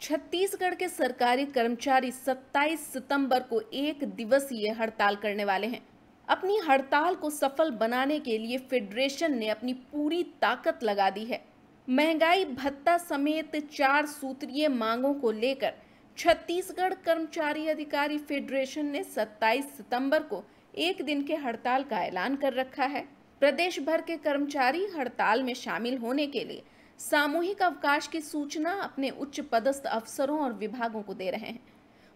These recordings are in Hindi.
छत्तीसगढ़ के सरकारी कर्मचारी 27 सितंबर को एक दिवसीय हड़ताल करने वाले हैं। अपनी हड़ताल को सफल बनाने के लिए फेडरेशन ने अपनी पूरी ताकत लगा दी है। महँगाई, भत्ता समेत चार सूत्रीय मांगों को लेकर छत्तीसगढ़ कर्मचारी अधिकारी फेडरेशन ने 27 सितंबर को एक दिन के हड़ताल का ऐलान कर रखा है। प्रदेश भर के कर्मचारी हड़ताल में शामिल होने के लिए सामूहिक अवकाश की सूचना अपने उच्च पदस्थ अफसरों और विभागों को दे रहे हैं।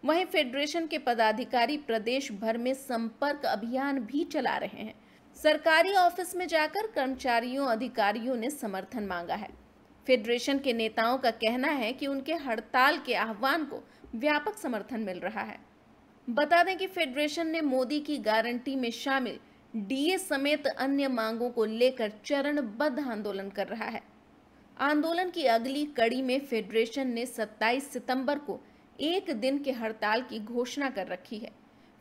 वहीं फेडरेशन के पदाधिकारी प्रदेश भर में संपर्क अभियान भी चला रहे हैं। सरकारी ऑफ़िस में जाकर कर्मचारियों, अधिकारियों ने समर्थन मांगा है। फेडरेशन के नेताओं का कहना है कि उनके हड़ताल के आह्वान को व्यापक समर्थन मिल रहा है। बता दें कि फेडरेशन ने मोदी की गारंटी में शामिल डीए समेत अन्य मांगों को लेकर चरणबद्ध आंदोलन कर रहा है। आंदोलन की अगली कड़ी में फेडरेशन ने 27 सितंबर को एक दिन के हड़ताल की घोषणा कर रखी है।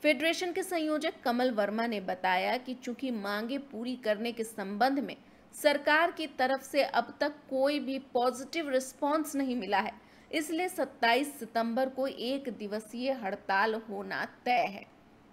फेडरेशन के संयोजक कमल वर्मा ने बताया कि चूँकि मांगे पूरी करने के संबंध में सरकार की तरफ़ से अब तक कोई भी पॉजिटिव रिस्पांस नहीं मिला है, इसलिए 27 सितंबर को एक दिवसीय हड़ताल होना तय है।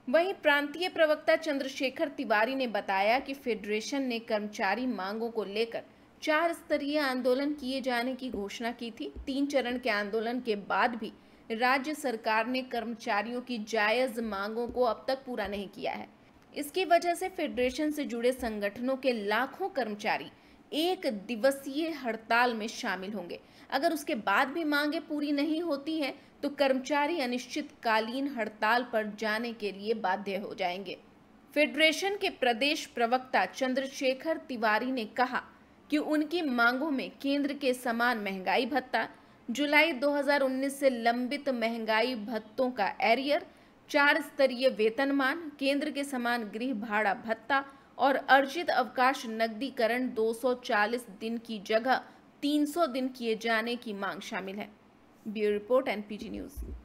वहीं प्रांतीय प्रवक्ता चंद्रशेखर तिवारी ने बताया कि फेडरेशन ने कर्मचारी मांगों को लेकर चार स्तरीय आंदोलन किए जाने की घोषणा की थी। तीन चरण के आंदोलन के बाद भी राज्य सरकार ने कर्मचारियों की जायज़ मांगों को अब तक पूरा नहीं किया है। इसकी वजह से फेडरेशन से जुड़े संगठनों के लाखों कर्मचारी एक दिवसीय हड़ताल में शामिल होंगे। अगर उसके बाद भी मांगे पूरी नहीं होती हैं तो कर्मचारी अनिश्चितकालीन हड़ताल पर जाने के लिए बाध्य हो जाएँगे। फेडरेशन के प्रदेश प्रवक्ता चंद्रशेखर तिवारी ने कहा कि उनकी मांगों में केंद्र के समान महँगाई भत्ता, जुलाई 2019 से लंबित महँगाई भत्तों का एरियर, चार स्तरीय वेतनमान केंद्र के समान गृह भाड़ा भत्ता और अर्जित अवकाश नकदीकरण 240 दिन की जगह 300 दिन किए जाने की मांग शामिल है। Bureau report, NPG news.